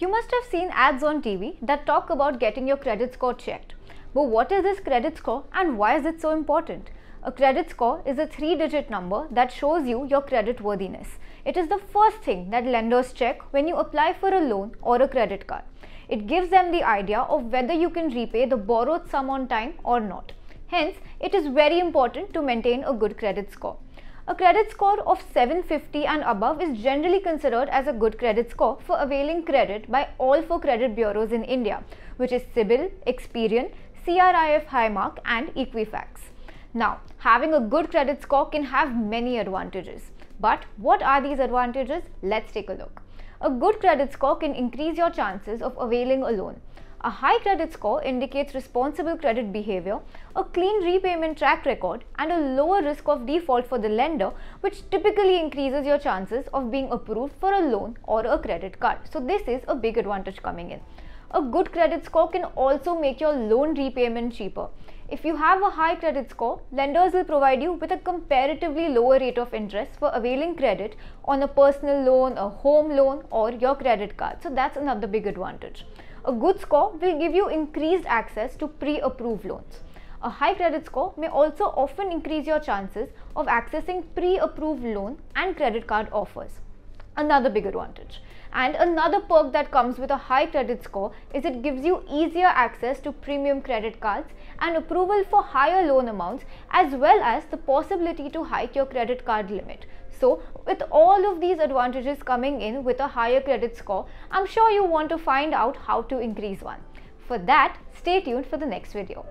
You must have seen ads on TV that talk about getting your credit score checked. But what is this credit score and why is it so important? A credit score is a three digit number that shows you your credit worthiness. It is the first thing that lenders check when you apply for a loan or a credit card. It gives them the idea of whether you can repay the borrowed sum on time or not. Hence, it is very important to maintain a good credit score. A credit score of 750 and above is generally considered as a good credit score for availing credit by all four credit bureaus in India, which is CIBIL, Experian, CRIF Highmark and Equifax. Now, having a good credit score can have many advantages. But what are these advantages? Let's take a look. A good credit score can increase your chances of availing a loan. A high credit score indicates responsible credit behavior, a clean repayment track record, and a lower risk of default for the lender, which typically increases your chances of being approved for a loan or a credit card. So, this is a big advantage coming in. A good credit score can also make your loan repayment cheaper. If you have a high credit score, lenders will provide you with a comparatively lower rate of interest for availing credit on a personal loan, a home loan, or your credit card. So, that's another big advantage. A good score will give you increased access to pre-approved loans. A high credit score may also often increase your chances of accessing pre-approved loan and credit card offers. Another big advantage. And another perk that comes with a high credit score is it gives you easier access to premium credit cards and approval for higher loan amounts as well as the possibility to hike your credit card limit. So, with all of these advantages coming in with a higher credit score, I'm sure you want to find out how to increase one. For that, stay tuned for the next video.